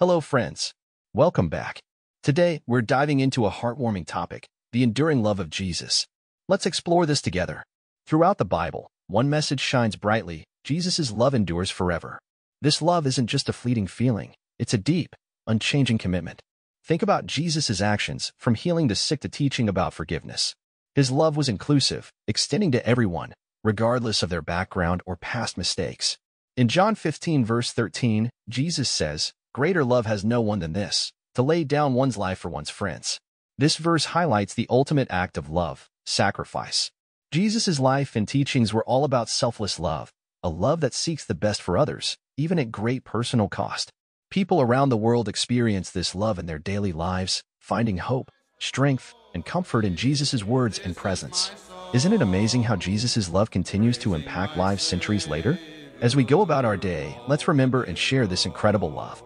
Hello, friends. Welcome back. Today, we're diving into a heartwarming topic, the enduring love of Jesus. Let's explore this together. Throughout the Bible, one message shines brightly, Jesus' love endures forever. This love isn't just a fleeting feeling, it's a deep, unchanging commitment. Think about Jesus' actions, from healing the sick to teaching about forgiveness. His love was inclusive, extending to everyone, regardless of their background or past mistakes. In John 15 verse 13, Jesus says, Greater love has no one than this, to lay down one's life for one's friends. This verse highlights the ultimate act of love, sacrifice. Jesus' life and teachings were all about selfless love, a love that seeks the best for others, even at great personal cost. People around the world experience this love in their daily lives, finding hope, strength, and comfort in Jesus' words and presence. Isn't it amazing how Jesus' love continues to impact lives centuries later? As we go about our day, let's remember and share this incredible love.